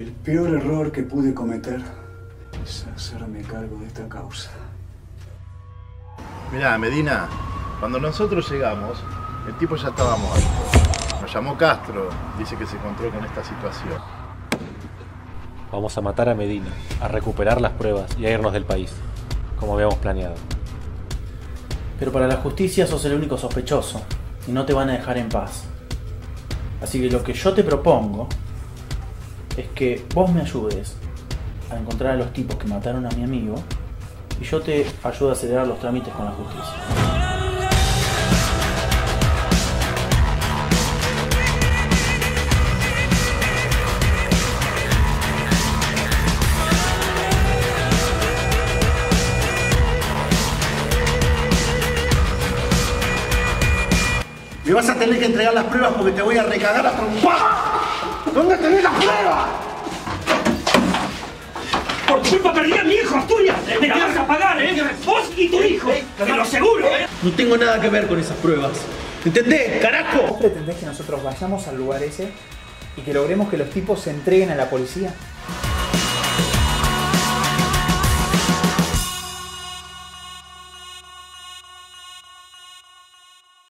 El peor error que pude cometer es hacerme cargo de esta causa. Mirá, Medina, cuando nosotros llegamos, el tipo ya estaba muerto. Nos llamó Castro, dice que se encontró con esta situación. Vamos a matar a Medina, a recuperar las pruebas y a irnos del país, como habíamos planeado. Pero para la justicia sos el único sospechoso y no te van a dejar en paz. Así que lo que yo te propongo es que vos me ayudes a encontrar a los tipos que mataron a mi amigo y yo te ayudo a acelerar los trámites con la justicia. Me vas a tener que entregar las pruebas porque te voy a recagar a trompar. ¿Dónde tenés las pruebas? Por tu culpa perdí a mi hijo, Asturias. Me la vas a pagar, ¿eh? Vos y tu hijo. Te lo aseguro, ¿eh? No tengo nada que ver con esas pruebas. ¿Entendés, carajo? ¿Vos pretendés que nosotros vayamos al lugar ese y que logremos que los tipos se entreguen a la policía?